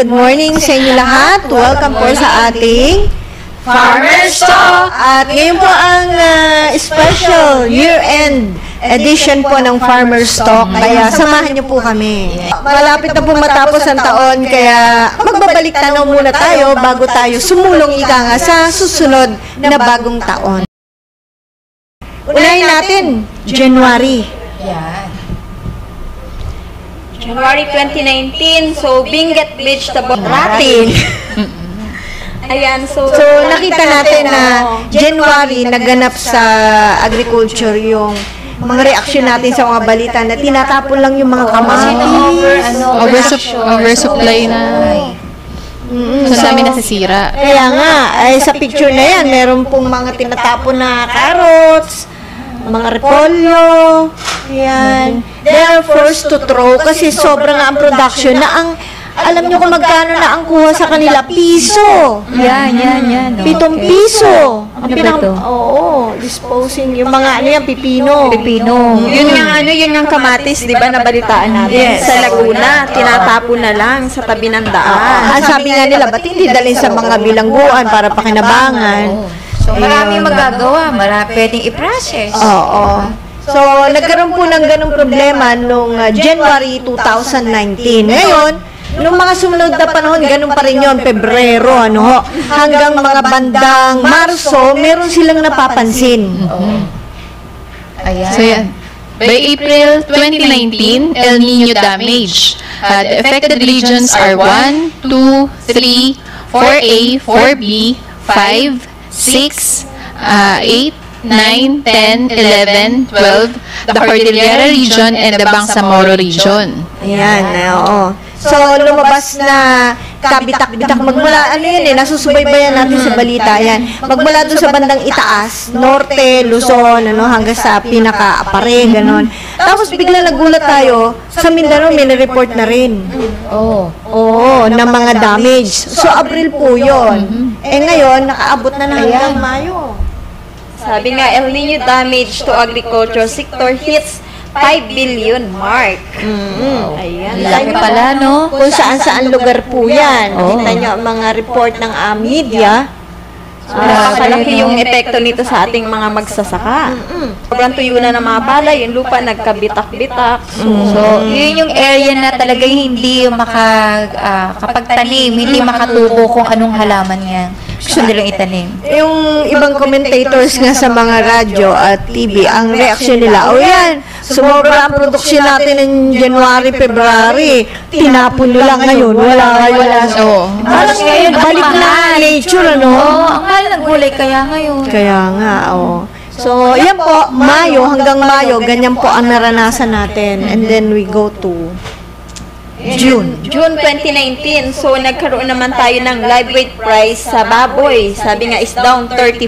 good morning sa inyo lahat. Welcome po sa ating Farmer's Talk! At ngayon po ang ah, special year-end edition po ng Farmer's Talk. Kaya samahan niyo po kami. Malapit na po matapos ang taon, kaya magbabalik tanaw muna tayo bago tayo sumulong ika nga sa susunod na bagong taon. Unahin natin, January. Yan. January 2019, so Benguet Beach, Tabot Natin. Ayan, so... So, nakita natin na January naganap sa agriculture yung mga reaksyon natin sa mga balita na tinatapon lang yung mga kamatis. Ano, Oversup- oversupply na. Mm, So, dami nasisira. Kaya nga, ay sa picture na yan, meron pong mga tinatapon na carrots, mga repolyo, yan. They are forced to throw kasi sobrang ang production na ang, alam nyo kung magkano na ang kuha sa kanila, piso. Yan, yan, yan. no? Pitong piso. Ang Ano ba pinang, ito? oo, disposing, yung mga ano yan, pipino. Pipino. Yun nga ano, yun nga kamatis, di ba, nabalitaan natin Yes. sa Laguna. Tinatapon na lang sa tabi ng daan. Ah, sabi nga nila, ba't hindi dalhin sa mga bilangguan para pakinabangan? So, marami magagawa. Marami pwedeng i-process. Oo. So, nagkaroon po ng ganong problema nung uh, January 2019. Ngayon, nung mga sumunod na panahon, ganun pa rin yun, Pebrero, ano ho, hanggang mga bandang Marso, meron silang napapansin. Ayan. So, yan. By April 2019, El Nino damage. Uh, the affected regions are 1, 2, 3, 4A, 4B, 5, 6, uh, 8, 9, 10, 11, 12, the Cordillera region, and the Bangsamoro region. Ayan, oo. So, lumabas na kabitak-bitak. Magmula, ano yun eh, nasusubaybayan natin sa balita yan. Magmula doon sa bandang itaas, Norte, Luzon, ano, hanggang sa pinaka-apare, ganon. Tapos bigla nagulat tayo, sa Mindanao may report na rin. Oh. Oo, ng mga damage. So, Abril po yun. Eh ngayon, nakaabot na na hanggang Mayo. Sabi nga, El Nino damage to agriculture sector hits 5 billion mark. Ayan. Laki pala, no? Kung saan-saan lugar po yan. Oo. Kita nyo ang mga report ng ah, media. Napakalaki yung epekto nito sa ating mga magsasaka. Sobrang tuyo na ng mga palay, yung lupa nagkabitak-bitak. So, yun yung area na talaga hindi maka, ah, kapag tanim, hindi makatuko kung anong halaman yan. Gusto nilang itanim. Yung ibang commentators nga sa mga radyo at TV, ang reaksyon nila, o yan, sumobra ang produksyon natin ng January, February, tinapon nyo lang ngayon, wala kayo, wala. Oo. Parang ngayon, balik na nature, ano? Ang mahal ng gulay kaya ngayon. Kaya nga, oo. So, yan po, Mayo hanggang Mayo, ganyan po ang naranasan natin. And then we go to June. June 2019, so nagkaroon naman tayo ng live weight price sa baboy. Sabi nga is down 30%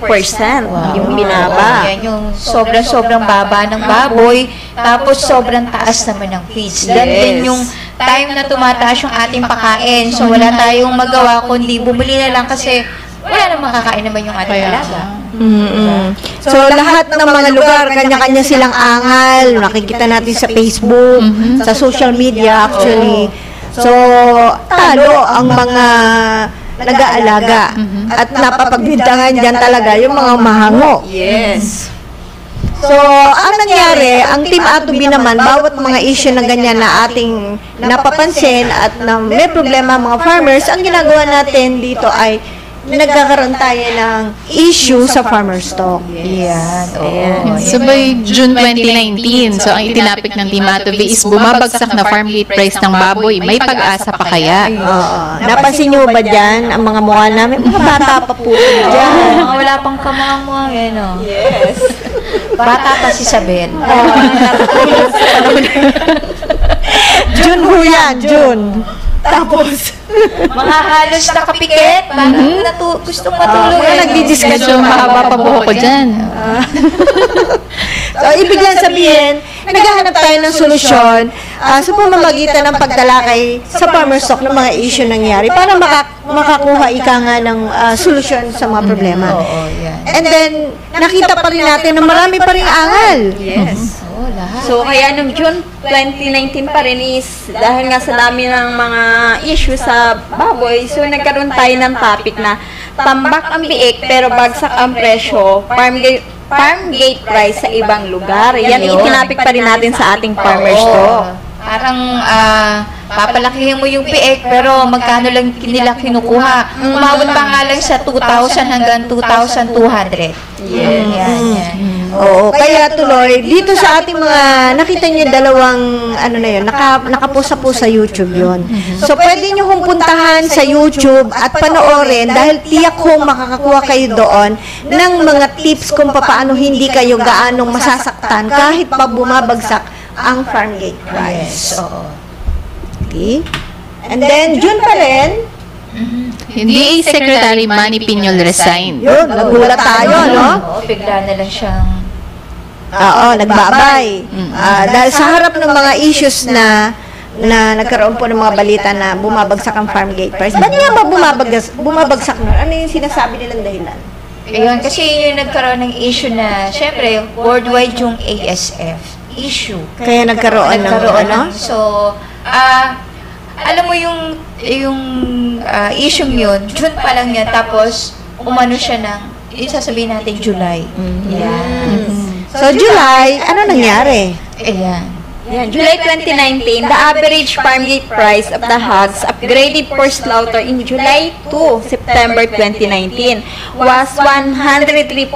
yung binaba. Yan yung sobrang-sobrang baba ng baboy, tapos sobrang taas naman ng feeds. Yes. din yung time na tumataas yung ating pakain. So, wala tayong magawa kundi bumili na lang kasi wala nang makakain naman yung ating Kaya, alaga. mm So, lahat ng mga lugar, kanya-kanya silang angal. Nakikita natin sa Facebook, sa social media actually. So, talo ang mga nag-aalaga. At napapagbintangan dyan talaga yung mga mahango. Yes. So, ang nangyari, ang Team Atubi naman, bawat mga issue na ganyan na ating napapansin at na may problema ang mga farmers, ang ginagawa natin dito ay nagkakaroon tayo ng issue sa farmer stock. Yan, oo. So by June 2019, so ang itinapik ng Team Atovi is bumabagsak na farm gate price ng baboy. May pag-asa pa kaya? Oo. Napansin nyo ba dyan, ang mga mukha namin? Mga bata pa po dyan. Mga wala pang kamamang yan, oh. Yes. Bata pa si Sabel. June ho yan, June. Tapos, Mga halos nakapikit. Parang natu- gustong matulog. mga nagdi-discuss Medyo mahaba pa buhok ko dyan. So, ibig lang sabihin, naghahanap tayo ng solusyon ah, sa pamamagitan ng pagtalakay sa farmer stock ng mga issue nangyari para maka- makakuha ika nga ng ah, solusyon sa mga problema. Oo, yan. And then, nakita pa rin natin na marami pa rin angal. Yes. Oo, Lahat. So, kaya nung June 2019 pa rin is, dahil nga sa dami ng mga issue sa baboy, so nagkaroon tayo ng topic na tambak ang biik pero bagsak ang presyo, farm gate, farm gate price sa ibang lugar. Yan, itinapik pa rin natin sa ating farmers talk. Parang ah, papalakihin mo yung piek pero magkano lang nila kinukuha. Umabot pa nga lang sa 2,000 hanggang 2,200. Yan, yan, yan. Oo, kaya tuloy, dito sa ating mga, nakita niyo dalawang, ano na yun, naka, nakaposa po sa YouTube yun. So, pwede niyo hong puntahan sa YouTube at panoorin dahil tiyak hong makakakuha kayo doon ng mga tips kung paano hindi kayo gaanong masasaktan kahit pa bumabagsak ang farm gate price. Yes, oo. Okay? And then, June pa rin, DA Secretary Manny Piñol resigned. yun, nagulat tayo, no? Oo, bigla na lang siyang Oo, nagbabay. Ah, dahil sa harap ng mga issues na na nagkaroon po ng mga balita na bumabagsak ang farm gate price. Ba't nga ba bumabagsak, bumabagsak nun? Ano yung sinasabi nilang dahilan? Ayun, kasi yun yung nagkaroon ng issue na, syempre, worldwide yung ASF issue. Kaya nagkaroon, nagkaroon ng ano? ng, so, ah, alam mo yung, yung ah, issue yun, June pa lang yan, tapos, umano siya ng, yung sasabihin natin July. Yan. So, July, ano nangyari? Ayan. Yan, July 2019, the average farm gate price of the hogs upgraded for slaughter in July to September 2019 was 103.66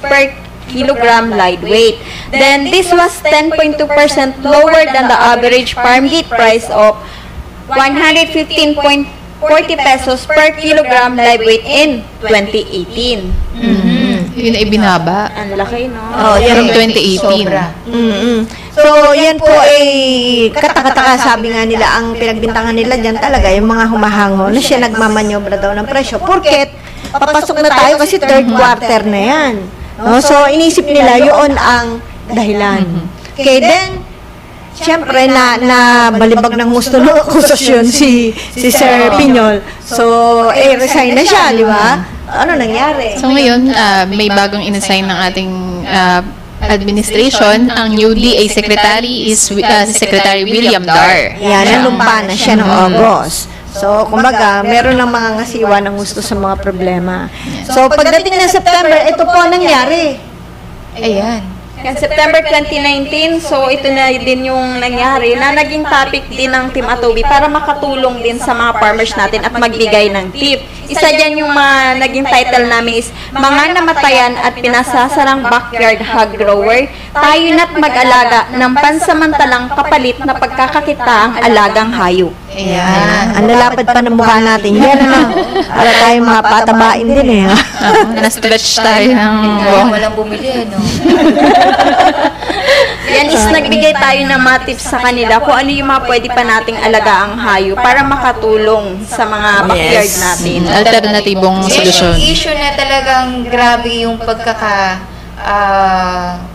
per kilogram live weight. Then this was 10.2% lower than the average farm gate price of 115.40 pesos per kilogram live weight in 2018. Yun ay binaba. Ang laki, no? Oh, From yan. 2018. Sobra. mm So, yan po ay katakataka sabi nga nila, ang pinagbintangan nila dyan talaga, yung mga humahango na siya nagmamanyobra daw ng presyo. Porket, papasok na tayo kasi third quarter na yan. No? So, inisip nila, yun ang dahilan. Okay, then, Siyempre, na, na balibag ng gusto ng akusasyon si, si Sir Pinyol. So, eh, resign na siya, di ba? Ano nangyari? So ngayon, ah, may bagong inassign ng ating ah, administration. Ang new DA Secretary is si Secretary William Dar. Yan, nalumpa na siya noong August. So, kumbaga, meron ng mga ngasiwa ng gusto sa mga problema. So, pagdating ng September, ito po ang nangyari. Ayan. Yan, September 2019, so ito na din yung nangyari na naging topic din ng Team Atobi para makatulong din sa mga farmers natin at magbigay ng tip. Isa dyan yung mga naging title namin is Mga Namatayan at Pinasasarang Backyard Hog Grower, tayo na't mag-alaga ng pansamantalang kapalit na pagkakakita ang alagang hayop. Ayan. Ang lalapad pa ng mukha natin. Yan, ano? Para tayo mga patabain din eh. na-stretch tayo ng Kaya walang bumili, no? Yan is nagbigay tayo ng mga tips sa kanila kung ano yung mga pwede pa nating alagaang hayop para makatulong sa mga backyard natin. alternatibong solusyon. yung issue na talagang grabe yung pagkaka... ah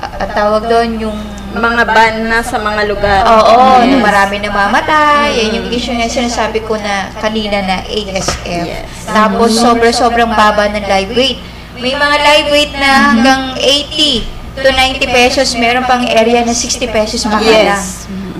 at tawag doon yung Mga ban na sa mga lugar. Oo, na marami namamatay. Yan yung issue na sinasabi ko na kanina na ASF. Tapos sobra-sobrang baba ng live weight. May mga live weight na hanggang 80 to 90 pesos. Meron pang area na 60 pesos mahal lang.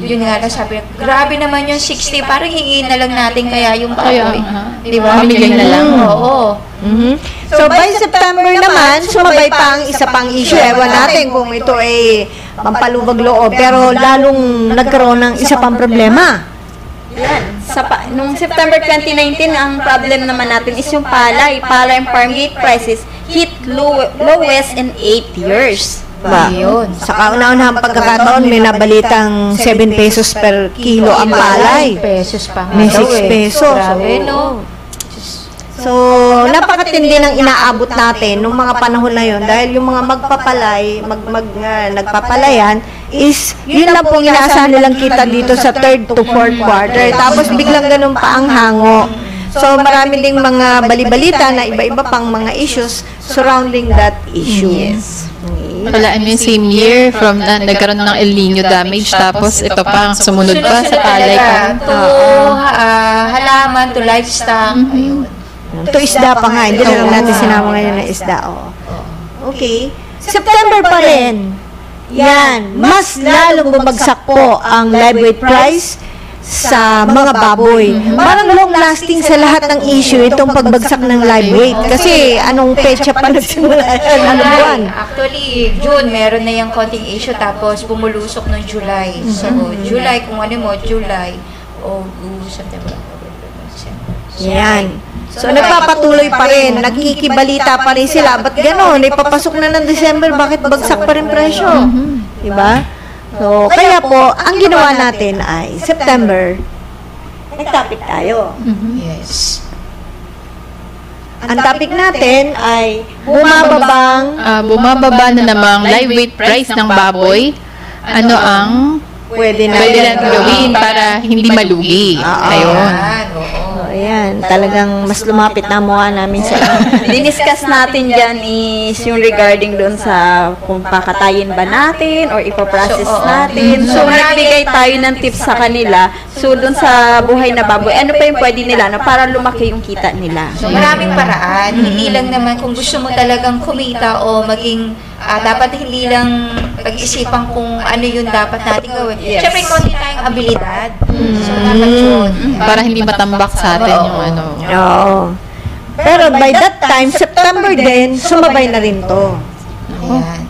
Yun nga lang sabi, grabe naman yung 60. Parang hingin na lang natin kaya yung Kaya, baboy. aha. Di ba? Mamigay na lang. Oo. Mhm. So, by September naman, sumabay pa ang isa pang issue. Ewan natin kung ito ay pampalubag loob. Pero lalong nagkaroon ng isa pang problema. Yan. Sa pa- nung September 2019, ang problem naman natin is yung palay. Palay and farm gate prices hit low- lowest in 8 years. Ba? Ayun. Sa kauna-unahang pagkakataon, may nabalitang 7 pesos per kilo ang palay. pesos pa nga May daw 6 eh. pesos. Grabe, no? So, napakatindi ng inaabot natin nung mga panahon na yon dahil yung mga magpapalay, mag, mag, ah, nagpapalayan, is yun lang pong inaasahan nilang kita dito sa third to fourth quarter. Tapos biglang ganun pa ang hango. So, marami ding mga balibalita na iba-iba pang mga issues surrounding that issue. Yes. Walaan mo yung same year from na nagkaroon ng El Nino damage tapos ito pa ang sumunod pa sa palay pa. To ah, halaman, to livestock. Ayun. To isda pa nga, hindi na lang natin sinama ngayon na isda. Oh. Okay. September pa rin. yan, mas lalong bumagsak po ang live weight price sa mga baboy. Parang long lasting sa lahat ng issue itong pagbagsak ng live weight. Kasi anong pecha pa nagsimula yan? Anong buwan? Actually, June, meron na yung konting issue tapos bumulusok ng July. So, July, kung ano mo, July, August, September, October. Yan. So, nagpapatuloy pa rin. Nagkikibalita pa rin sila. Ba't gano'n? Ipapasok na ng December, bakit bagsak pa rin presyo? Diba? So, kaya po, ang ginawa natin ay September, nag-topic tayo. Yes. Ang topic natin ay bumababang Ah, bumababa na namang live weight price ng baboy. Ano ang pwede na pwede natin gawin para hindi malugi? Oo. Ayun. Yan, oo. Ayan, talagang mas lumapit na mukha namin sa Diniscuss natin dyan is yung regarding doon sa kung pakatayin ba natin or ipaprocess natin. So, nagbigay tayo ng tips sa kanila. So, doon sa buhay na baboy, ano pa yung pwede nila na para lumaki yung kita nila? So, maraming paraan. Hindi lang naman kung gusto mo talagang kumita o maging, ah, dapat hindi lang pag-isipan kung ano yung dapat natin gawin. Yes. Siyempre, konti tayong abilidad. So, dapat yun. Para hindi matambak sa atin yung ano. Oo. Pero by that time, September din, sumabay na rin to. Ayan.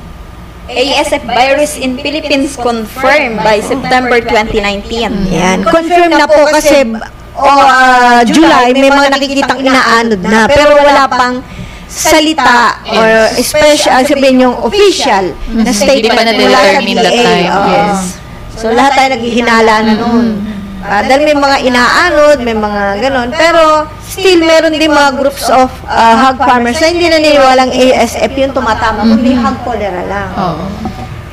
ASF virus in Philippines confirmed by September 2019. Yan. Confirm na po kasi o ah, July may mga nakikitang inaanod na pero wala pang salita or special sabihin yung official na statement pa mula sa na-determine that DA. time. Yes. So lahat tayo naghihinala na noon. Ah, dahil may mga inaanod, may mga ganon. Pero still meron din mga groups of ah, hog farmers na hindi naniniwalang ASF yung tumatama, kundi hog cholera lang.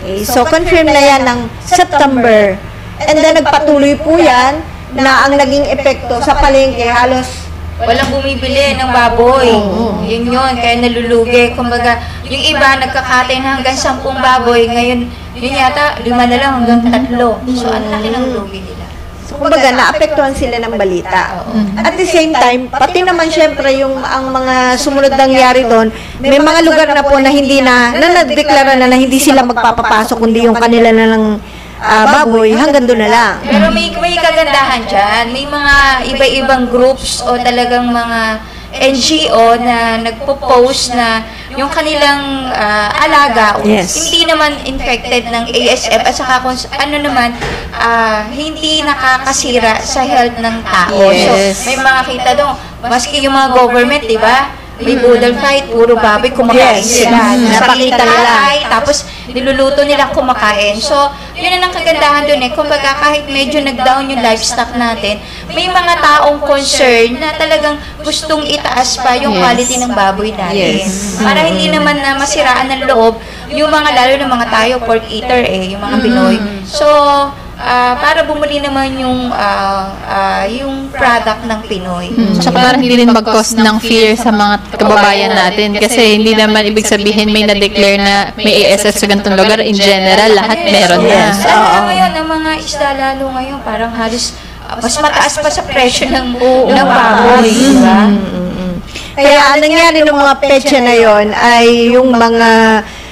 Okay, so confirm na yan ng September. And then nagpatuloy po yan na ang naging epekto sa palengke halos Walang bumibili ng baboy. Yun yun, kaya nalulugi. Kumbaga, yung iba nagkakatay na hanggang sampung baboy. Ngayon, yun yata, lima na lang hanggang tatlo. So, ang laki ng lugi nila. So, kumbaga naapektuhan sila ng balita. At the same time, pati naman syempre yung ang mga sumunod nangyari doon, may mga lugar na po na hindi na, na nadeklara na na hindi sila magpapapasok kundi yung kanila na lang ah, baboy hanggang doon na lang. Pero may, may kagandahan dyan. May mga iba-ibang groups o talagang mga NGO na nagpo-post na yung kanilang ah, alaga Yes. hindi naman infected ng ASF at saka kung ano naman ah, hindi nakakasira sa health ng tao. Yes. So may mga kita doon, maski yung mga government, di ba? May boodle fight, puro baboy, kumakain Yes. sila. Mm. Napakita nila. Tapos niluluto nila kumakain. So, yun ang kagandahan dun eh. Kumbaga, kahit medyo nag-down yung livestock natin, may mga taong concern na talagang gustong itaas pa yung Yes. quality ng baboy natin. Yes. Para hindi naman na masiraan ng loob yung mga lalo ng mga tayo pork eater eh, yung mga Pinoy. So, ah, para bumuli naman yung ah, ah, yung product ng Pinoy. Mm, Tsaka parang hindi rin mag-cause ng fear sa mga kababayan natin kasi hindi naman ibig sabihin may na-declare na may ASF sa ganitong lugar. In general, lahat meron na. Yes. Na Oo. ngayon, ang mga isda lalo ngayon, parang halos ah, mas mataas pa sa presyo ng, ng baboy, di ba? Kaya ang nangyari ng mga petsa na yon ay yung mga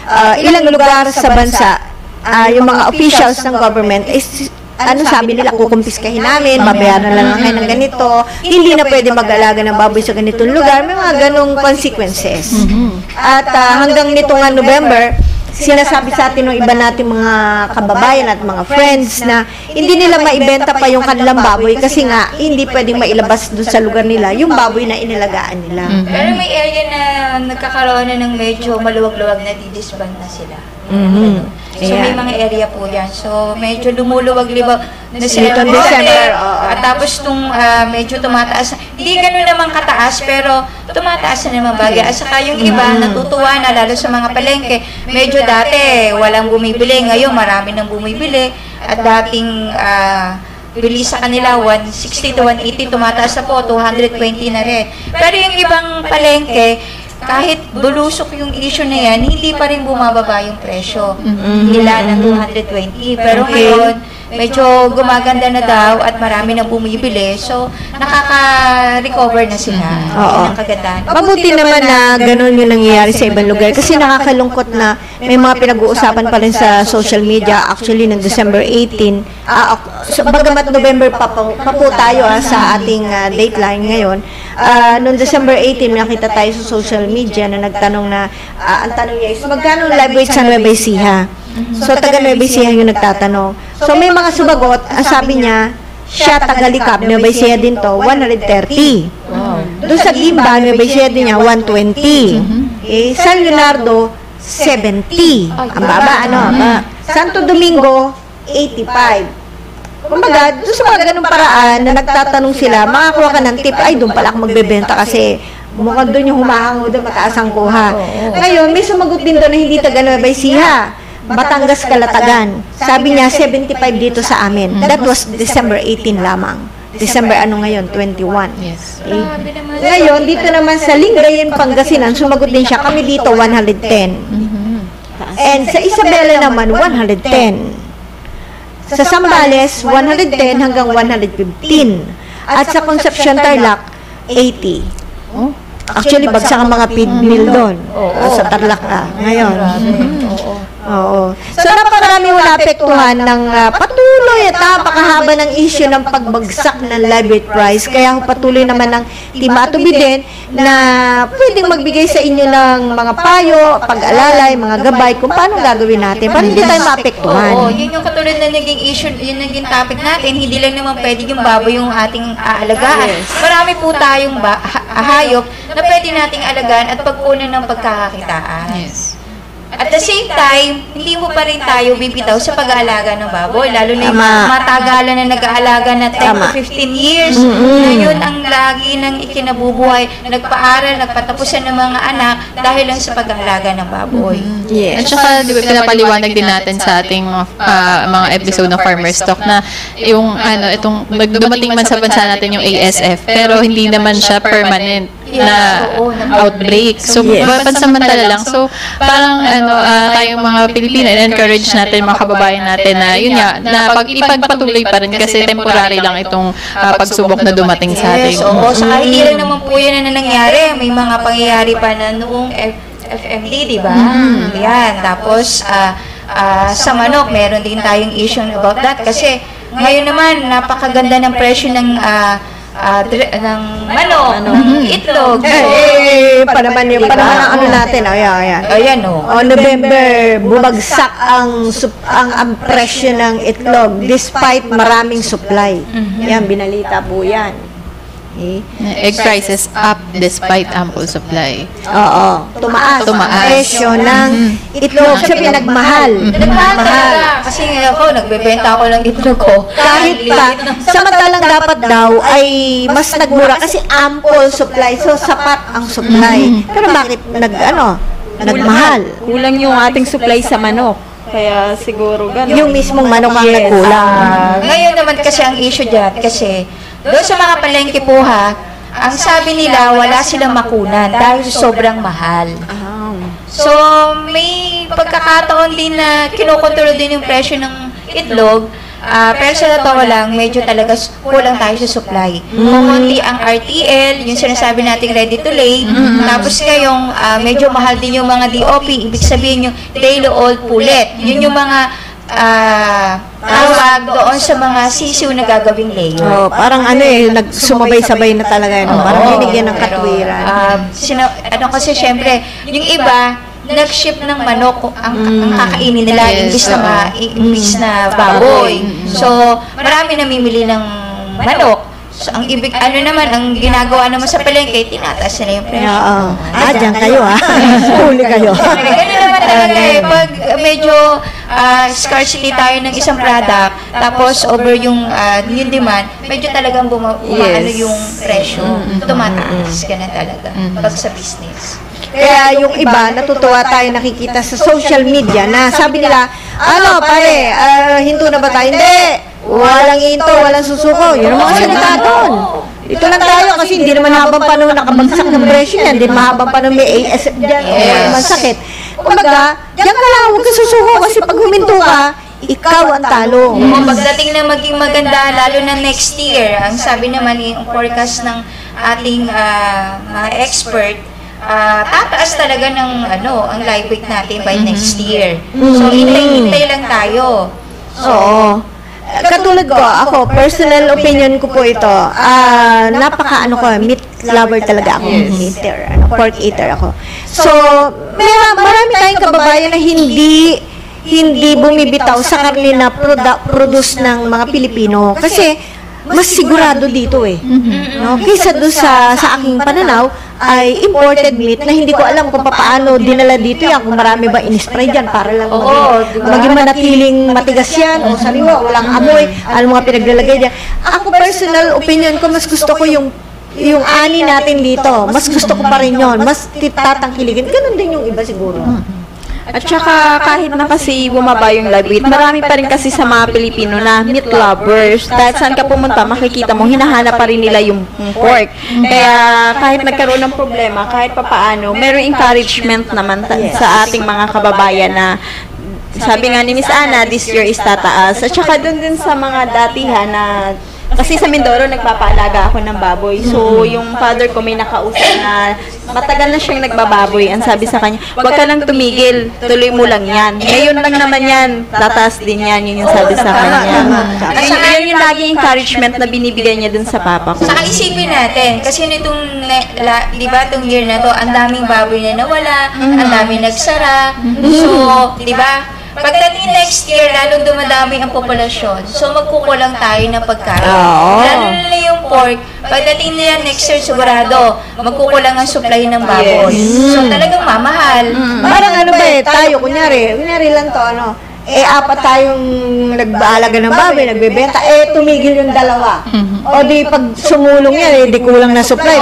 ah, ilang lugar sa bansa, ah, yung mga officials ng government is ano sabi nila, kukumpiskahin namin, babayaran na lang kayo ng ganito, hindi na pwede mag-alaga ng baboy sa ganitong lugar, may mga ganong consequences. At ah, hanggang nito nga November, sinasabi sa atin ng iba nating mga kababayan at mga friends na hindi nila maibenta pa yung kanilang baboy kasi nga hindi pwedeng mailabas doon sa lugar nila yung baboy na inilagaan nila. Pero may area na nagkakaroon na ng medyo maluwag-luwag na didisband na sila. Mhm. So may Ayan. mga area po yan. So medyo lumuluwag-liwag na sila. Nitong December, oo. At tapos nung ah, medyo tumataas, hindi ganun naman kataas pero tumataas na naman bagay. At saka yung iba natutuwa na lalo sa mga palengke. Medyo dati walang bumibili, ngayon marami nang bumibili. At dating ah, bili sa kanila 160 to 180 tumataas na po 220 na rin. Pero yung ibang palengke kahit bulusok yung issue na yan, hindi pa rin bumababa yung presyo nila ng 220. Pero Okay. ngayon, medyo gumaganda na daw at marami na bumibili. So, nakaka-recover na sila. Oo. Yun ang kagandahan. Mabuti naman na ganun yung nangyayari sa ibang lugar kasi nakakalungkot na may mga pinag-uusapan pa rin sa social media actually ng December 18 ah, so, bagamat November pa po, pa po tayo ah, sa ating ah, dateline ngayon ah, noong December 18 may nakita tayo sa social media na nagtanong na ah, ang tanong niya is magkano live weight sa Nueva Ecija so taga Nueva Ecija yung nagtatanong so may mga sumagot ang sabi niya siya taga Likab, Nueva Ecija din to, 130. Doon sa Gimba, Nueva Ecija din niya, 120. Eh, San Leonardo, 70. Ang baba, ano? ah, Santo Domingo, 85. Kumbaga, doon sa mga ganung paraan na nagtatanong sila, makakuha ka ng tip, ay, doon pala ako magbebenta kasi mukhang doon yung humahango doon, mataas ang kuha. Ngayon, may sumagot din doon na hindi taga Nueva Ecija. Batangas Kalatagan. Sabi niya, 75 dito sa amin. That was December 18 lamang. December ano ngayon? 21. Yes. Eh, Ngayon, dito naman sa Lingayen, Pangasinan, sumagot din siya. Kami dito, 110. And sa Isabela naman, 110. Sa Sambales, 110 hanggang 115. At sa Concepcion Tarlac, 80. Oh. Actually, bagsak ang mga feed mill doon. Ah, Sa Tarlac ah, ngayon. Oo. So, napakarami mo naapektuhan ng ah, patuloy at napakahaba ng issue ng pagbagsak ng weight price. Kaya patuloy naman ng Team Atubi din na pwedeng magbigay sa inyo ng mga payo, pag-alalay, mga gabay kung paano gagawin natin para hindi tayo maapektuhan. Oo, yun yung katulad na naging issue, yun naging topic natin. Hindi lang naman pwede yung baboy yung ating aalagaan. Marami po tayong ba, ha- hayop na pwede nating alagaan at pagkunan ng pagkakakitaan. Yes. At the same time, hindi mo pa rin tayo bibitaw sa pag-aalaga ng baboy. Lalo na yung Tama. matagalan na nag-aalaga na 10 Tama. to 15 years. Na yun ang lagi ng ikinabubuhay. Nagpaaral, nagpatapusan ng mga anak dahil lang sa pag-aalaga ng baboy. Yes. At saka, di ba, pinapaliwanag din natin sa ating mga, ah, mga episode ng Farmer's Talk na yung, ano, itong, nagdumating man sa bansa natin yung ASF, pero hindi naman siya permanent na Oo, na- outbreak. So, Yes. pansamantala lang. So, parang, ano, ah, tayong mga Pilipino, encourage natin mga kababayan natin na, yun nga, na pag ipagpatuloy pa rin kasi temporary lang itong ah, pagsubok na dumating sa ating. Yes, oo. Saka hindi lang naman po yan na nangyari. May mga pangyayari pa na noong F- FMD, di ba? Yan. Tapos, ah, ah, sa manok, meron din tayong issue about that. Kasi, ngayon naman, napakaganda ng presyo ng ah, dre- ng manok, ng itlog. So, Eh, pa naman yung, pa naman ang ano natin, ayan, ayan. ayan o. O November, bumagsak ang ang, ang presyo ng itlog despite maraming supply. Yan, binalita po yan. Eh, Egg prices up despite ample supply. Oo, tumaas, Tumaas. ang presyo ng itlog sa pinagmahal. Nagmahal talaga. Kasi nga ako, nagbebenta ako ng itlog ko. Kahit pa, samantalang dapat daw ay mas nagmura kasi ample supply. So, sapat ang supply. Pero bakit nag, ano, nagmahal? Kulang yung ating supply sa manok. Kaya siguro ganun. Yung mismong manok ang nagkulang. Ah, ngayon naman kasi ang issue dyan, kasi doon sa mga palengke po ha, ang sabi nila wala silang makunan dahil sobrang mahal. So, may pagkakataon din na kinokontrol din yung presyo ng itlog. Ah, pero sa totoo lang, medyo talaga kulang tayo sa supply. Kung konti ang RTL, yung sinasabi nating ready to lay, tapos ngayong ah, medyo mahal din yung mga DOP, ibig sabihin yung daily old pullet. Yun yung mga ah, tawag doon sa mga sisiw na gagawing layer. Oh, parang ano eh, nagsumabay-sabay na talaga yun. Parang Oo. binigyan ng Pero, katwiran. ah, sina- ano kasi syempre, yung iba, nag-ship ng manok ang, ang kakainin nila Yes, imbis na, oo. ma, imbis na baboy. So, marami namimili ng manok. So, ang ibig, ano naman, ang ginagawa naman sa palengke, tinataas nila yung presyo. oo. ah, dyan kayo ah. Huli kayo. Ganun naman talaga eh. Pag medyo ah, scarcity tayo ng isang product, tapos over yung, ah, yung demand, medyo talagang buma, Yes. yung presyo. Tumataas. Ganun talaga. Pag sa business. Kaya yung iba, natutuwa tayo nakikita sa social media na sabi nila, ano pare, ah, hinto na ba tayo? Hindi! Walang hinto, walang susuko. Yun ang mga salita doon. Ito lang tayo kasi hindi naman habang panahon nakabagsak ng presyo yan. Hindi mahabang panahon may ASF dyan Yes. masakit. Kumbaga, diyan ka lang, huwag ka susuko kasi pag huminto ka, ikaw ang talo. Oo, pagdating na maging maganda, lalo na next year, ang sabi naman yung forecast ng ating ah, mga expert, ah, tataas talaga ng ano, ang live weight natin by next year. So, hintay-hintay lang tayo. Oo. Katulad ko, ako, personal opinion ko po ito, ah napaka ano ko, meat lover talaga ako, eater, ano, pork eater ako. So, may, marami tayong kababayan na hindi hindi bumibitaw sa karne na produ- produce ng mga Pilipino. Kasi mas sigurado dito eh. No? Kaysa doon sa, sa aking pananaw, ay imported meat na hindi ko alam kung paano dinala dito yan, kung marami ba in-spray dyan para lang Oo, maging, diba? maging manatiling matigas yan o sariwa, walang amoy, ano mga pinaglalagay dyan. Ako personal opinion ko, mas gusto ko yung yung ani natin dito, mas gusto ko pa rin yon, mas titatangkiligin. Ganun din yung iba siguro. At saka kahit na kasi bumaba yung live weight, marami pa rin kasi sa mga Pilipino na meat lovers. Dahil saan ka pumunta, makikita mo, hinahanap pa rin nila yung pork. Kaya kahit nagkaroon ng problema, kahit papaano, merong encouragement naman sa ating mga kababayan na sabi nga ni Miss Ana, this year is tataas. At saka doon din sa mga datihan na kasi sa Mindoro, nagpapaalaga ako ng baboy. So, yung father ko may nakausap na matagal na siyang nagbababoy. Ang sabi sa kanya, huwag ka lang tumigil, tuloy mo lang yan. Ngayon lang naman yan, tataas din yan. Yun yung sabi sa kanya. At saka yun yung laging encouragement na binibigay niya dun sa papa ko. Saka isipin natin, kasi nitong, la- di ba, itong year na to, ang daming baboy na nawala, ang daming nagsara. So, di ba, pagdating next year, lalong dumadami ang populasyon. So, magkukulang tayo ng pagkain. Oo. Lalo na yung pork, pagdating nila next year, sigurado, magkukulang ang supply ng baboy. So, talagang mamahal. Parang ano ba eh, tayo, kunyari, kunyari lang to, ano, eh, apat tayong nagbaalaga ng baboy, nagbebenta, eh, tumigil yung dalawa. O di, pag sumulong yan, eh, di kulang na supply.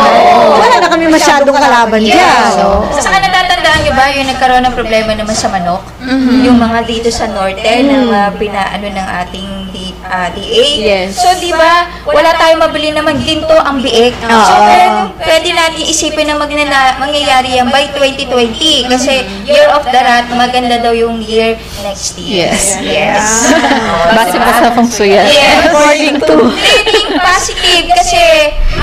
Wala na kami masyadong kalaban dyan. Yes. So, Sa saka natatandaan nyo ba yung nagkaroon ng problema naman sa manok? Mm-hmm. Yung mga dito sa norte na mga pinaano ng ating D, ah, DA. Yes. So, di ba, wala tayong mabili naman ginto ang biik. So, Oo. pwede, natin isipin na magnana, mangyayari yan by 2020. Kasi year of the rat, maganda daw yung year next year. Yes. Yes. Base pa sa feng shui yan. Yes. According to positive kasi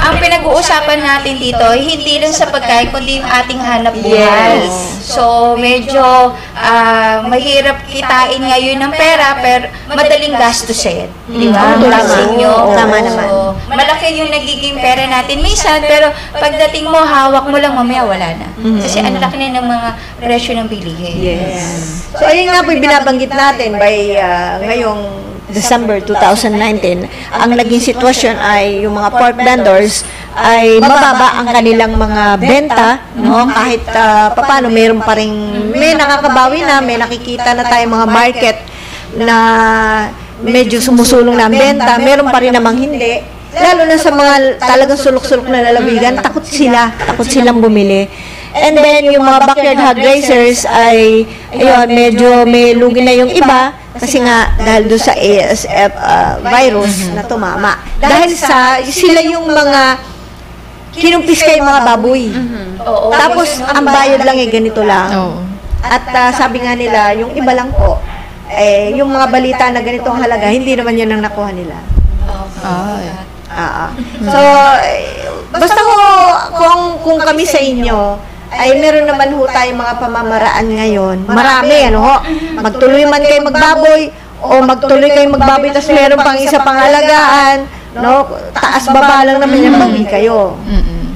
ang pinag-uusapan natin dito hindi lang sa pagkain kundi yung ating hanap buhay. So medyo ah, mahirap kitain ngayon ng pera pero madaling gastusin. Di ba? Mm, tama. Pansin nyo. Oo, tama naman. malaki yung nagiging pera natin minsan pero pagdating mo hawak mo lang mamaya wala na. Kasi ang laki na ng mga presyo ng bilihin. Yes. So, ayun nga po yung binabanggit natin by ah, ngayong December 2019, ang naging sitwasyon ay yung mga pork vendors ay mababa ang kanilang mga benta, no? Kahit uh, paano mayroon pa ring may nakakabawi na, may nakikita na tayong mga market na medyo sumusulong na ang benta, meron pa rin namang hindi. Lalo na sa mga talagang sulok-sulok na lalawigan, takot sila, takot silang bumili. And then, yung mga backyard hog raisers ay, ayun, medyo may lugi na yung iba kasi nga dahil doon sa ASF uh, virus na tumama. Dahil sa, sila yung mga kinumpis kay mga baboy. Oo. Tapos, ang bayad lang eh, ganito lang. Oo. At uh, sabi nga nila, yung iba lang po, eh, yung mga balita na ganito ang halaga, hindi naman yan ang nakuha nila. Ay. Ah, ah. So, eh, basta ko, kung, kung kami sa inyo, ay meron naman ho tayong mga pamamaraan ngayon. Marami, ano ho. Magtuloy man kayo magbaboy, o magtuloy kayo magbaboy, tapos meron pang isa pang alagaan, no? Taas baba lang naman yan, bawi kayo. Mm-mm.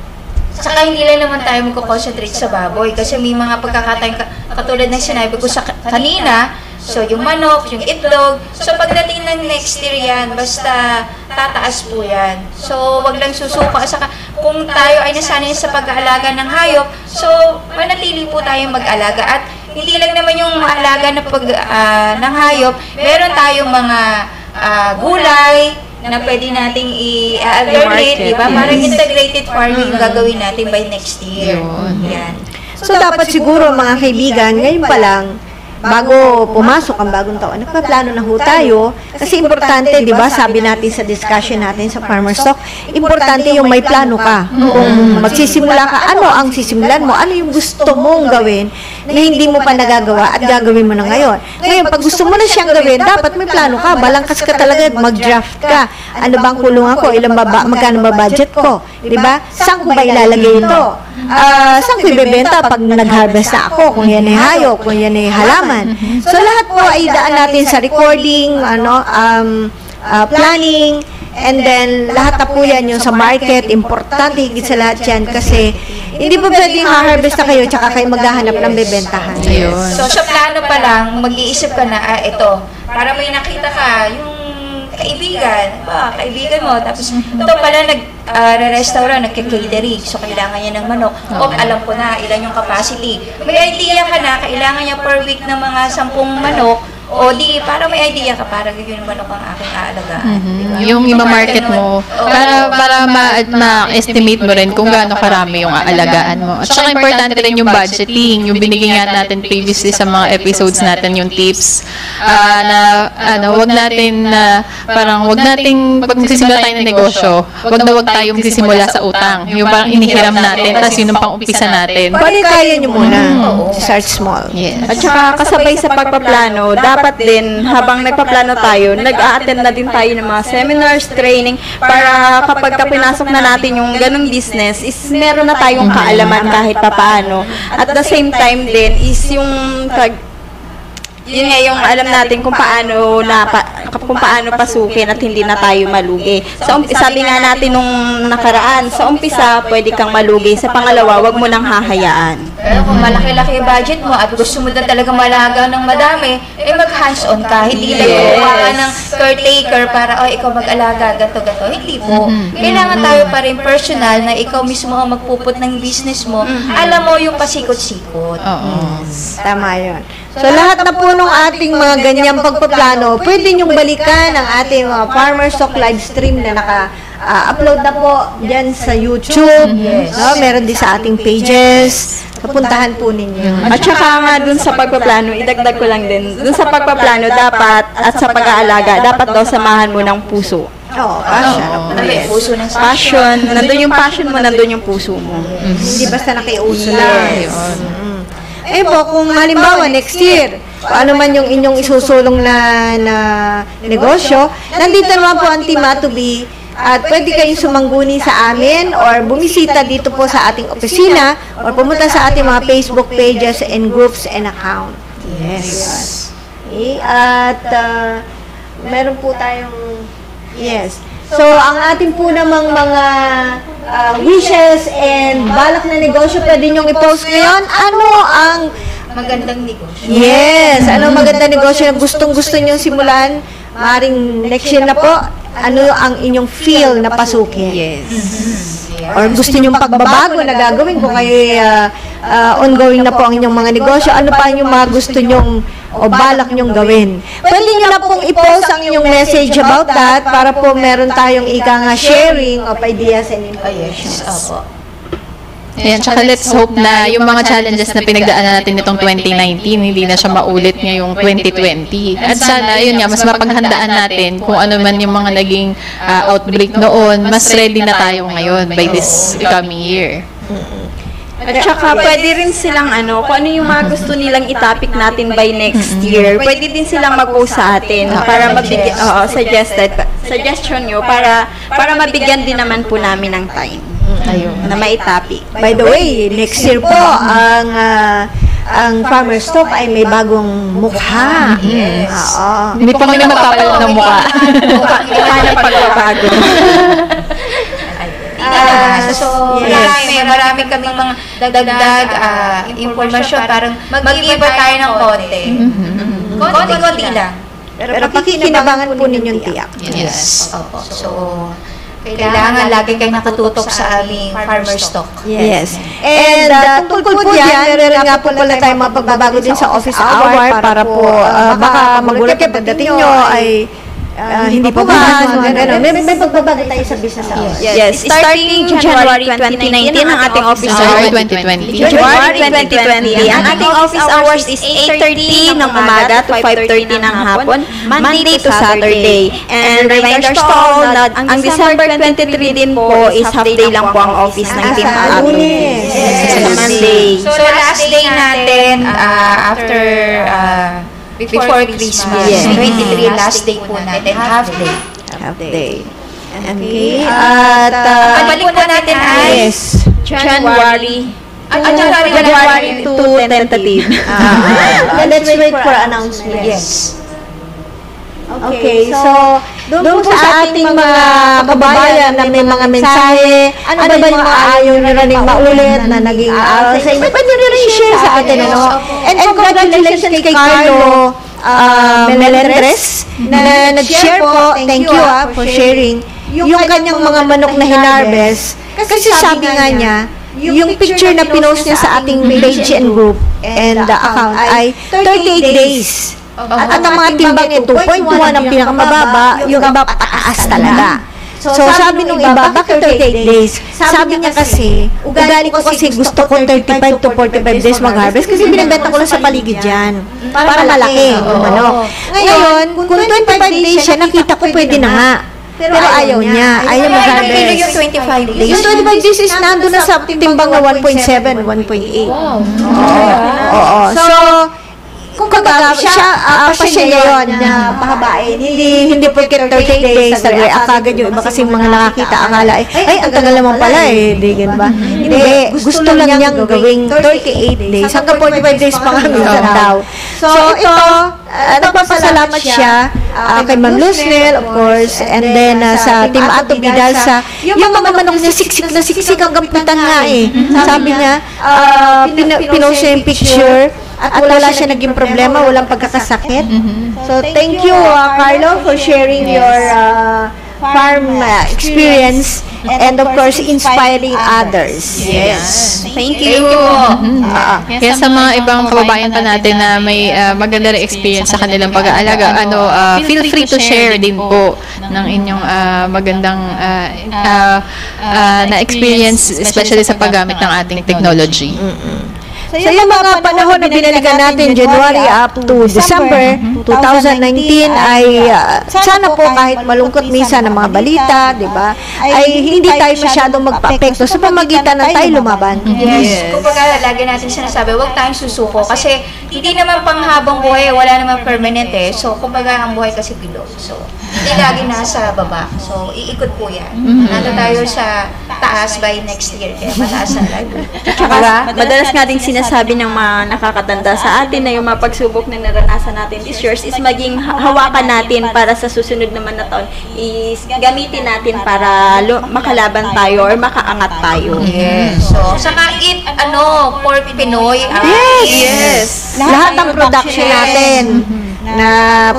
Saka hindi lang naman tayo magko-concentrate sa baboy kasi may mga pagkakataon ka- katulad ng sinabi ko sa ka- kanina, so yung manok, yung itlog, so pagdating ng next year yan, basta tataas po yan. So wag lang susuka. Saka kung tayo ay nasanay sa pag-aalaga ng hayop, so manatili po tayong mag-alaga at hindi lang naman yung alaga na pag ah, ng hayop, meron tayong mga ah, gulay, na pwede nating i-alternate, di ba? Parang integrated farming yung gagawin natin by next year. Yun. Yan. So, dapat siguro mga kaibigan, ngayon pa lang, bago pumasok ang bagong taon, nagpaplano na ho tayo. Kasi importante, di ba, sabi natin sa discussion natin sa Farmer Stock, importante yung may plano ka. Kung magsisimula ka, ano ang sisimulan mo? Ano yung gusto mong gawin na hindi mo pa nagagawa at gagawin mo na ngayon? Ngayon, pag gusto mo na siyang gawin, dapat may plano ka. Balangkas ka talaga, mag-draft ka. Ano bang kulungan ko? Ilang baba, magkano ba budget ko? Di ba? Saan ko ba ilalagay ito? Ah, saan ko ibebenta pag nag-harvest na ako? Kung yan ay hayop, kung yan ay halaman. So, lahat po ay daan natin sa recording, ano, um, ah, planning, and then lahat na po yan yung sa market, importante higit sa lahat yan kasi hindi po pwedeng ha-harvest na kayo tsaka kayo maghahanap ng bebentahan. Ayun. So, sa plano pa lang, mag-iisip ka na, ah, ito, para may nakita ka, yung kaibigan, ba, kaibigan mo, tapos ito pala nag ah, re-restaurant, nagka-catering, so kailangan niya ng manok. O, alam ko na, ilan yung capacity. May idea ka na, kailangan niya per week ng mga sampung manok, o di, para may idea ka, para yun yung manok ang aking aalagaan. di ba? Yung iba market ganun. mo, Oo. para para ma- ma-estimate mo rin kung gaano karami yung aalagaan mo. At saka importante rin yung budgeting, yung binigyan nga natin previously sa mga episodes natin, yung tips, ah, na ano, wag natin na parang wag nating pag magsisimula tayo ng negosyo, wag na wag tayo magsisimula sa utang. Yung parang inihiram natin, tapos yun ang pang-umpisa natin. Pwede kaya nyo muna. Start small. Yes. At saka kasabay sa pagpaplano, dapat din habang nagpaplano tayo, nag-a-attend na din tayo ng mga seminars, training, para kapag ka pinasok na natin yung ganung business, is meron na tayong kaalaman kahit papaano. At the same time din, is yung yun nga yung alam natin kung paano na pa, kung paano pasukin at hindi na tayo malugi. Sa um, sabi nga natin nung nakaraan, sa umpisa pwede kang malugi, sa pangalawa wag mo nang hahayaan. Pero kung malaki-laki budget mo at gusto mo na talaga malaga ng madami, eh mag-hands-on ka. Hindi lang Yes. kukuha ka ng caretaker para, oh, ikaw mag-alaga, gato gato Hindi po. Kailangan tayo pa rin personal na ikaw mismo ang magpuput ng business mo. Alam mo yung pasikot-sikot. Oo. Tama yun. So, lahat na po nung ating mga ganyang pagpaplano, pwede niyong balikan ang ating mga Farmer Stock live stream na naka-upload na po dyan sa YouTube. No? Meron din sa ating pages. Kapuntahan po ninyo. At saka nga dun sa pagpaplano, idagdag ko lang din, dun sa pagpaplano dapat at sa pag-aalaga, dapat daw samahan mo ng puso. Oo, passion. Ano ba yung puso ng Passion, nandun yung passion mo, nandun yung puso mo. Hindi basta nakiuso lang. Mm. Eh po, kung halimbawa next year, kung ano man yung inyong isusulong na, na negosyo, nandito naman po ang Team Matubi at pwede kayong sumangguni sa amin or bumisita dito po sa ating opisina or pumunta sa ating mga Facebook pages and groups and account. Yes. Okay, at uh, meron po tayong yes. So, ang ating po namang mga uh, wishes and balak na negosyo pwede nyong i-post ngayon. Ano ang magandang negosyo. Yes, ano maganda negosyo na gustong gusto nyo simulan? Maring next year na po, ano ang inyong feel na pasukin? Yes. Or gusto nyo pagbabago na gagawin kung kayo uh, uh, ongoing na po ang inyong mga negosyo, ano pa yung mga gusto nyong o balak nyong gawin. Pwede nyo na pong i-post ang inyong message about that para po meron tayong ika nga sharing of ideas and information. Opo. Ayan, tsaka let's hope na yung mga challenges na pinagdaanan natin nitong 2019, hindi na siya maulit ngayong 2020. At sana, yun nga, mas mapaghandaan natin kung ano man yung mga naging ah, outbreak noon, mas ready na tayo ngayon by this coming year. At saka pwede rin silang ano, kung ano yung mga gusto nilang itapik natin by next year, pwede din silang mag-post sa atin para mabigyan, oo, suggested, suggestion nyo para, para mabigyan din naman po namin ng time. Ayun, na maitapik. By the way, next year po, ang ah, ang farmer stock ay may bagong mukha. Yes. Oo. Hindi pa kami magpapalit ng mukha. Mukha ng pagbabago. Ah, so, yes. marami, marami kaming mga dagdag ah, impormasyon. Parang mag-iba tayo ng konti. Konti-konti lang. Pero pakikinabangan po ninyong tiyak. Yes. Opo. So, kailangan lagi kayong nakatutok sa aming farmer stock. Yes. And uh, tungkol po dyan, meron nga po pala tayong mga pagbabago din sa office hour para po uh, baka magulat yung pagdating nyo ay ah, hindi pa bukas, mga ganun. May, may pagbabago tayo sa business hours. Yes, starting January 2019, ang ating office January hours. 2020. January 2020, ang ating office hours is 8.30 ng umaga to 5.30 ng hapon, Monday to Saturday. And reminders to all na ang December 23 din po is half day lang po ang office ng Team Ato. Yes, Monday. So, last day natin uh, after uh, before Christmas, Yes. 23 last day po natin, half day. Half day. Okay. At, Ang uh, balik po natin ay yes. January At January, January to tentative. Ah, let's wait for announcement. Yes. Okay, so doon po sa ating mga kababayan na may mga mensahe, ano ba yung mga ayaw nyo rin maulit na naging aral sa inyo? Pwede nyo rin share sa atin, ano? And congratulations kay Carlo uh, Melendres na nag-share po. Thank you ah, for sharing yung kanyang mga manok na hinarvest. Kasi sabi nga niya, yung picture na pinost niya sa ating page and group and the account ay 38 days. At, at ang mga timbang ay 2.1 ang pinakamababa, yung iba pataas talaga. So, sabi nung iba, bakit 38 days? Sabi niya kasi, ugali ko kasi gusto ko 35 to 45 days mag-harvest kasi binibenta ko lang sa paligid dyan. Para malaki yung manok. Ngayon, kung 25 days siya, nakita ko pwede na nga. Pero ayaw niya. Ayaw Kaya ilang kilo mag-harvest. yung 25 days? Yung 25 days is nandun na sa timbang na 1.7, 1.8. Oo. Oo. So, kung kaga, siya, uh, pa siya ngayon na pahabain. Hindi, hindi porket 30 days, nag-react agad yung iba kasi mga nakakita, akala, eh, ay, ang tagal naman pala eh, di ganun ba? Hindi, gusto lang niyang gawing 38 days, hanggang 45 days pa minsan daw. So, ito, uh, nagpapasalamat siya uh, kay Ma'am Luznel, of course, and then uh, sa Team Ato Bidal sa yung mga manok niya siksik na siksik ang gampitan nga eh. Sabi niya, uh, pin- pinost niya yung picture at wala siya naging problema, walang pagkakasakit. So, thank you, uh, Carlo, for sharing your uh, farm uh, experience and of course, inspiring others. Yes. Thank Thank you. you po. Ah, Kaya sa mga ibang kababayan pa natin na may uh, maganda rin experience sa kanilang pag-aalaga, ano, uh, feel free to share din po ng inyong uh, magandang uh, uh, uh, na experience, especially sa paggamit ng ating technology. So, yung mga panahon na binalikan natin, January up to December 2019, ay uh, sana po kahit malungkot minsan ng mga balita, di ba, ay hindi tayo masyadong magpa-apekto sa pamagitan ng tayo lumaban. Yes. Kumbaga, lagi natin sinasabi, huwag tayong susuko kasi hindi naman panghabang buhay, wala naman permanent eh. So, kumbaga, ang buhay kasi bilog. So, hindi lagi nasa baba. So, iikot po yan. Nando tayo sa taas by next year. Kaya mataas ang library. Diba? Madalas nga din sinasabi ng mga nakakatanda sa atin na yung mga pagsubok na naranasan natin this years is maging ha- hawakan natin para sa susunod naman na taon is gamitin natin para lo- makalaban tayo or makaangat tayo. Yes. So, saka eat, ano, pork Pinoy. Yes! Yes. Lahat ng production natin na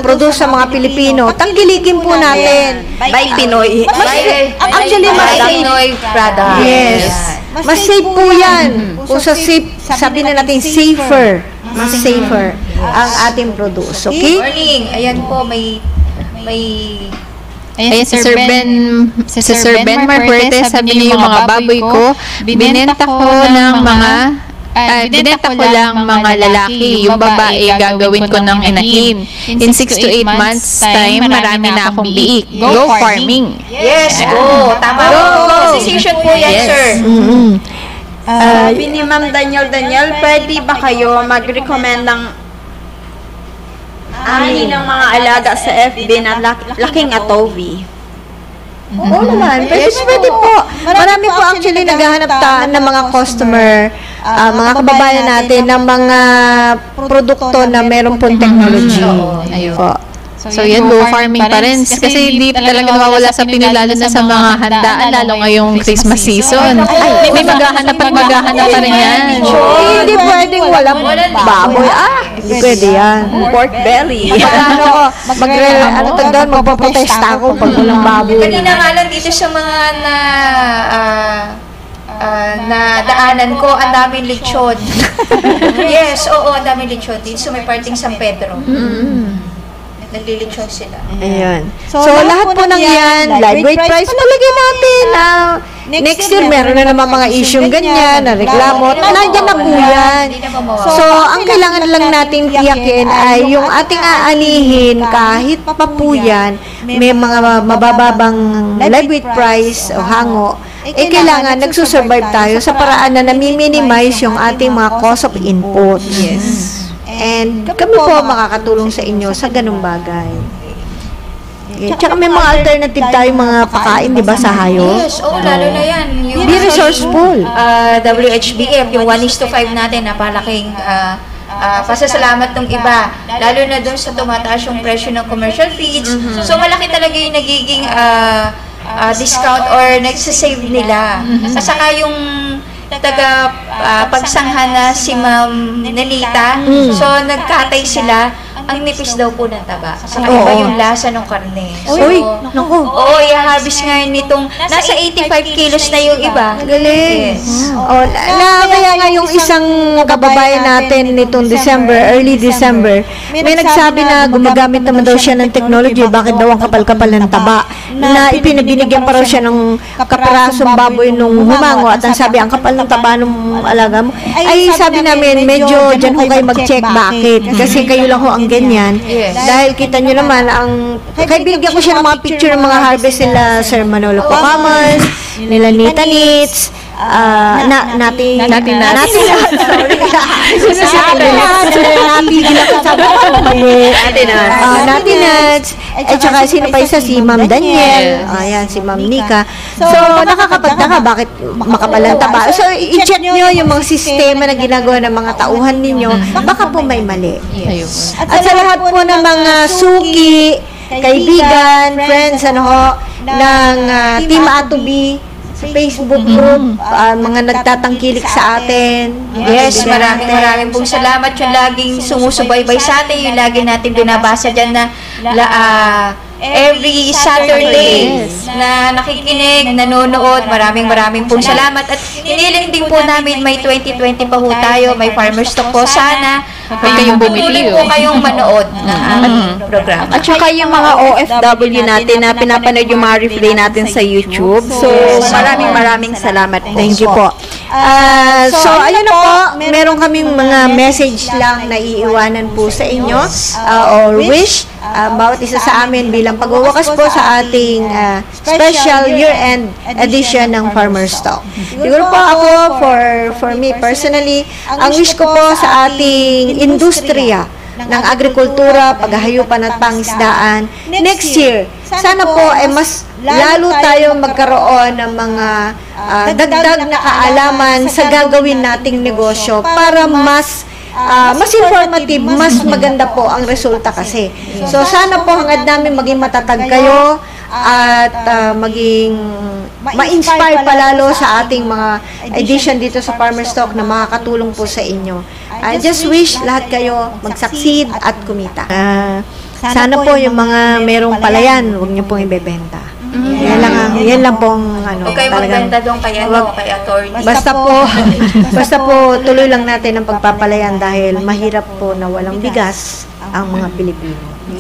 produce sa mga Pilipino, tangkilikin po natin. By Pinoy. By- actually, by mas safe. Pinoy product. Yes. Mas safe po yan. Kung sa safe, sabi na natin safer. Mas safer ang ating produce. Okay? Morning. Ayan po, may may Ayan, si Sir Ben, si Sir Ben Marpuerte, sabi yung mga baboy ko, binenta ko ng mga, ah, binenta ko lang mga lalaki. Yung babae, gagawin ko ng inahin. In 6 to 8 months time, marami na akong biik. Go farming. Yes, go. Tama po. Decision po yan, Yes. sir. Mm-hmm. Sabi ni Ma'am Daniel Daniel, pwede ba kayo mag-recommend ng ani ng mga alaga sa FB na lak- laking atovi? Oo naman. Pwede, pwede po. Marami po actually naghahanap ta ng mga customer, ah, mga kababayan natin ng mga produkto na meron pong technology. Ayun. Po. So, yan, go farming pa rin. Kasi hindi talaga nawawala sa Pinoy, lalo na sa mga handaan, lalo ngayong Christmas season. May maghahanap at maghahanap pa rin yan. Hindi pwedeng walang baboy. Ah, hindi pwede yan. Pork belly. Ano ko, mag ano to doon, magpaprotesta ako pag walang baboy. Kanina nga lang dito sa mga na ah, na daanan ko, ang daming lechon. yes, oo, ang daming lechon dito. So may parting San Pedro. Naglilitsyon sila. Ayun. So, So, lahat po ng yan, live weight price, palagay natin na next year meron na naman mga isyong ganyan, na reklamo, nandyan na po yan. So, ang kailangan lang natin tiyakin ay yung ating aanihin, kahit pa po yan, may mga mabababang live weight price o hango, eh kailangan nagsusurvive tayo sa paraan na nami-minimize yung ating mga cost of input. Yes. And kami po makakatulong sa inyo sa ganung bagay. Eh, tsaka may mga alternative tayo mga pakain, di ba, sa hayop? Yes, oh, lalo na yan. Yung, Be resourceful. uh, WHBF, yung 1 is to 5 natin, napalaking uh, uh, pasasalamat ng iba. Lalo na doon sa tumataas yung presyo ng commercial feeds. So, malaki talaga yung nagiging uh, uh, discount or nagsasave nila. At saka yung taga uh, pagsangha na si Ma'am Nelita. So, nagkatay sila. Ang nipis daw po ng taba. Saka Oo. iba yung lasa ng karne. So, Uy, naku. Oo, i-harvest ngayon nitong, nasa 85 kilos na yung iba. Galing. Yes. Oh, na, na, kaya nga yung isang kababayan natin nitong December, early December, may nagsabi na gumagamit naman daw siya ng technology, bakit daw ang kapal-kapal ng taba, na ipinabinigyan pa raw siya ng kaparasong baboy nung humango, at ang sabi, ang kapal ng taba nung alaga mo, ay sabi namin, medyo dyan ho kayo mag-check bakit, kasi kayo lang ho ang ganyan, Yes. dahil kita nyo naman, ang, kaya binigyan ko siya ng mga picture ng mga harvest nila, Sir Manolo Pocamers, nila Nita Nits, ah, na, natin, natin, natin, sorry. Napigil ako sabi ko, mali. Natin Natin Nuts. At saka sino pa isa, si Ma'am Daniel. Ayan, si Ma'am Nika. So, nakakapagtaka, bakit makabalang taba? So, i-check nyo yung mga sistema na ginagawa ng mga tauhan ninyo. Baka po may mali. Ayun. At sa lahat po ng mga suki, kaibigan, friends, ano ho, ng ah, Team Atubi, sa Facebook group, ah, mga nagtatangkilik sa atin. Yes, maraming maraming pong salamat. Yung laging sumusubaybay sa atin, yung lagi natin binabasa dyan na la, ah, every Saturday na nakikinig, nanonood. Maraming maraming pong salamat. At hiniling din po namin may 2020 pa ho tayo, may farmers talk po. Sana Huwag kayong bumitiw. tuloy po kayong manood ng aming programa. At saka yung mga OFW natin na pinapanood yung mga replay natin sa YouTube. So, maraming maraming salamat po. Thank you po. Ah, so, ayun na po, meron kaming mga message lang na iiwanan po sa inyo ah, or wish ah, bawat isa sa amin bilang pagwawakas po sa ating ah, special year-end edition ng Farmer's Talk. Siguro po ako, for, for me personally, ang wish ko po sa ating industriya ng agrikultura, paghahayupan at pangisdaan next year. Sana po ay mas lalo tayo magkaroon ng mga ah, dagdag na kaalaman sa gagawin nating negosyo para mas ah, mas informative, mas maganda po ang resulta kasi. So sana po hangad namin maging matatag kayo at ah, maging ma-inspire palalo sa ating mga edition dito sa Farmer's Talk na makakatulong po sa inyo. I just wish lahat kayo mag-succeed at kumita. Ah, sana po yung mga merong palayan, huwag niyo pong ibebenta. Yan lang ang, yan lang pong ano, Huwag kayo talagang- magbenta doon kay, ano, kay attorney. Basta po, basta po tuloy lang natin ang pagpapalayan dahil mahirap po na walang bigas ang mga Pilipino.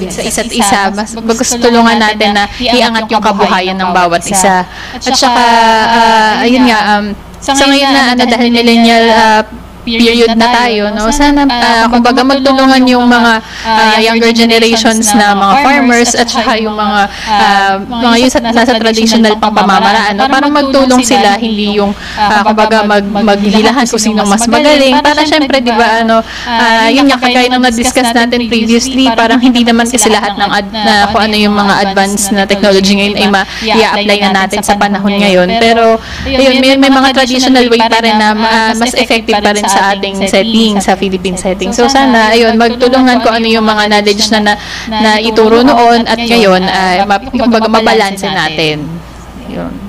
sa isa't isa, mas gusto tulungan natin na iangat yung kabuhayan ng bawat isa. At saka, ah, ayun nga, um, sa ngayon na, ano, dahil millennial ah, period na tayo, no? Sana, ah, kumbaga, magtulungan yung mga ah, younger generations na mga farmers at saka yung mga ah, mga yun sa, nasa traditional pang pamamaraan, no? Parang magtulong sila, hindi yung, ah, kumbaga, mag, maghilahan kung sino mas magaling. Para syempre, di ba, ano, ah, yun nga, kagaya ng na-discuss natin previously, parang hindi naman kasi lahat ng ad, na kung ano yung mga advanced na technology ngayon ay ma-i-apply na natin sa panahon ngayon. Pero, ayun, may, may mga traditional way pa rin na ah, mas effective pa rin sa ating setting, sa Philippine setting. So, sana, ayun, magtulungan ko ano yung mga knowledge na, na, na ituro noon at ngayon, ay ma, kumbaga, mabalanse natin. Yun.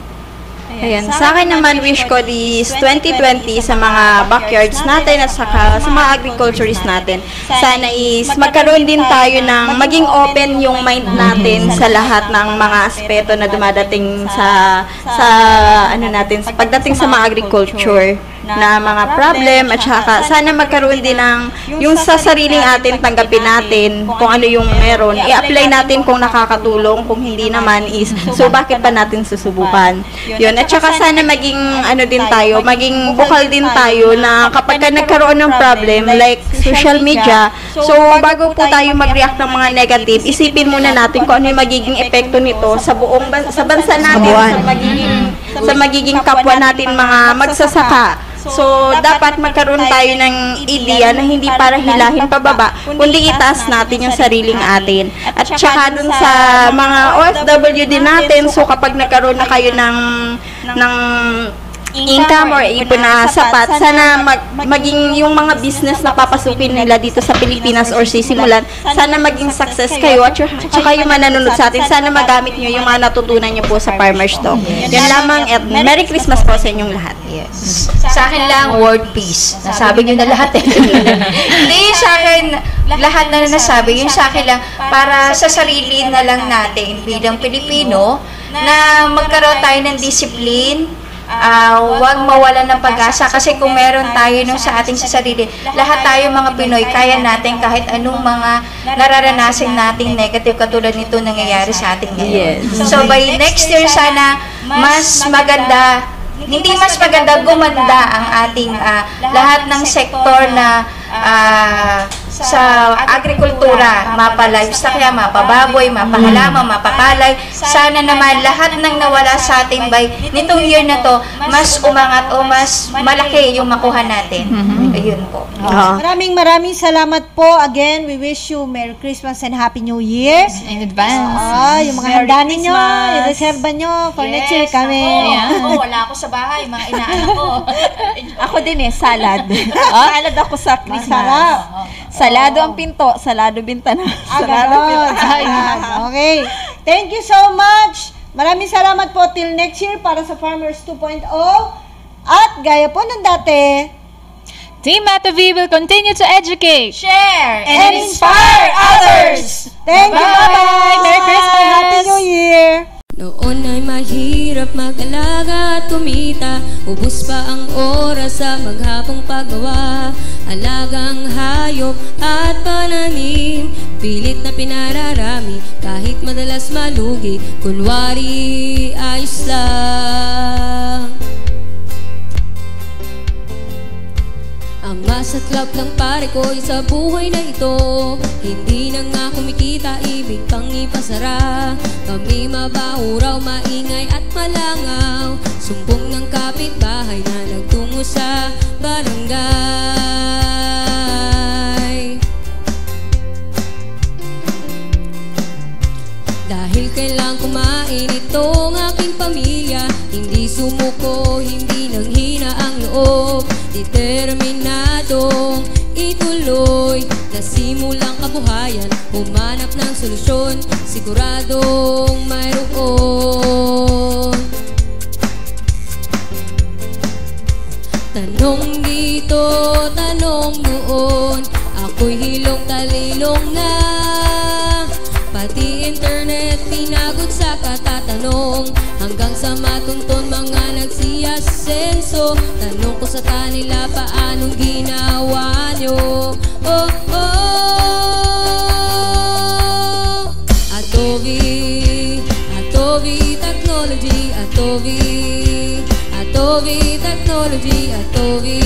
Ayan. Sa akin naman, wish ko is 2020 sa mga backyards natin at saka sa mga agriculturists natin. Sana is magkaroon din tayo ng maging open yung mind natin sa lahat ng mga aspeto na dumadating sa sa ano natin, sa pagdating sa mga agriculture na mga problem at saka sana magkaroon din ng yung sa sariling atin tanggapin natin kung ano yung meron. I-apply natin kung nakakatulong, kung hindi naman is so bakit pa natin susubukan. Yun. At saka sana maging ano din tayo, maging bukal din tayo na kapag ka nagkaroon ng problem like social media, so bago po tayo mag-react ng mga negative, isipin muna natin kung ano yung magiging epekto nito sa buong ban- sa bansa natin, sa magiging sa magiging kapwa natin mga magsasaka. So, dapat magkaroon tayo ng ideya na hindi para hilahin pababa, kundi itaas natin yung sariling atin. At saka dun sa mga OFW din natin, so kapag nagkaroon na kayo ng, ng income or ipon na sapat, sana mag, maging yung mga business na papasukin nila dito sa Pilipinas or sisimulan, sana maging success kayo at saka- yung mananunod sa atin, sana magamit nyo yung mga natutunan nyo po sa Farmer's Talk. Yan lamang at Merry Christmas po sa inyong lahat. Yes. Sa akin lang, word peace. Nasabi nyo na lahat eh. Hindi sa akin, lahat na nasabi. Yung sa akin lang, para sa sarili na lang natin bilang Pilipino, na magkaroon tayo ng discipline, ah huwag mawalan ng pag-asa kasi kung meron tayo nung sa ating sa sarili, lahat tayo mga Pinoy, kaya natin kahit anong mga nararanasin nating negative katulad nito nangyayari sa ating ngayon. So by next year sana, mas maganda hindi mas maganda gumanda ang ating ah, lahat ng sektor na ah, sa agrikultura, mapa livestock yan, mapa baboy, mapa halaman, mapa palay. Sana naman lahat ng nawala sa atin by nitong year na to, mas umangat o mas malaki yung makuha natin. Ayun po. Oo. Maraming maraming salamat po. Again, we wish you Merry Christmas and Happy New Year. In advance. Ah, yung mga handa ninyo, i-reserva nyo for next year kami. Ako, wala ako sa bahay, mga inaanak ko. Ako din eh, salad. salad ako sa Christmas. Masarap. Salado ang pinto, salado bintana. Ah, ganon. Ayan. Okay. Thank you so much. Maraming salamat po till next year para sa Farmers 2.0. At gaya po ng dati, Team Matavi will continue to educate. Share! and inspire others. Thank you. Bye-bye. Merry Christmas. Happy New Year. Noon ay mahirap mag-alaga at kumita. Ubus pa ang oras sa maghapong paggawa. Alagang hayop at pananim. Pilit na pinararami kahit madalas malugi. Kunwari ayos lang Ang masaklap ng pare ko sa buhay na ito. Hindi na nga kumikita, ibig pang ipasara. Kami mabaho raw, maingay at malangaw. Sumbong ng kapitbahay na nagtungo sa barangay. Dahil kailang kumain itong aking pamilya Hindi sumuko, hindi nanghina ang loob Determinadong ituloy Nasimulang kabuhayan Humanap ng solusyon Siguradong mayroon. Tanong dito, tanong doon Ako'y hilong talilong na. Pati internet pinagod sa katatanong Hanggang sa matuntun mga nagsiyasenso Tanong ko sa kanila paanong ginawa nyo? Oh, oh. Atobi, Atobi Technology, Atobi Atobi Technology, Atobi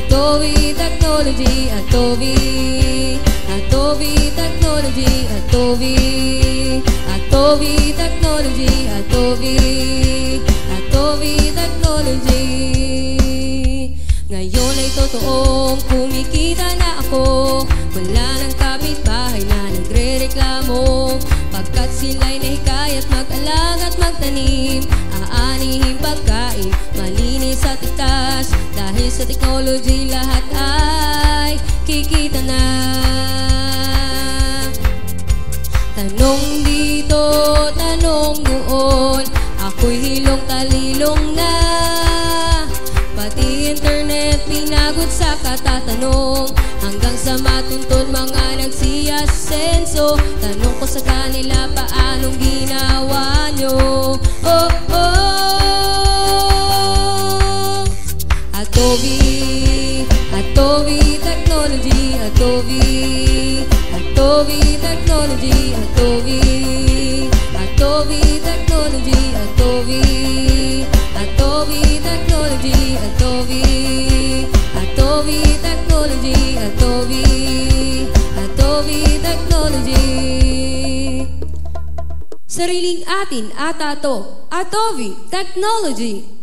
Atobi Technology, Atobi Atobi Technology, Atobi Atobi Technology, Atobi Atobi Technology. Ngayon ay totoong kumikita na ako. Wala ng kapitbahay na nagre-reklamo. Pagkat sila'y nahikayat mag-alaga at magtanim Aanihin pagkain, malinis at itas sa technology lahat ay kikita na. Tanong dito, tanong doon. Ako'y hilong talilong na. Pati internet pinagod sa katatanong. Hanggang sa matuntun mga nagsiyasenso Tanong ko sa kanila paanong ginawa nyo? Oh, oh Atobi, Atobi Technology, Atobi, Atobi Technology, Atobi, Atobi Technology, Atobi, Atobi Technology, Atobi, Atobi Technology, Atobi, Atobi Technology. Sariling atin ata to, Atobi Technology.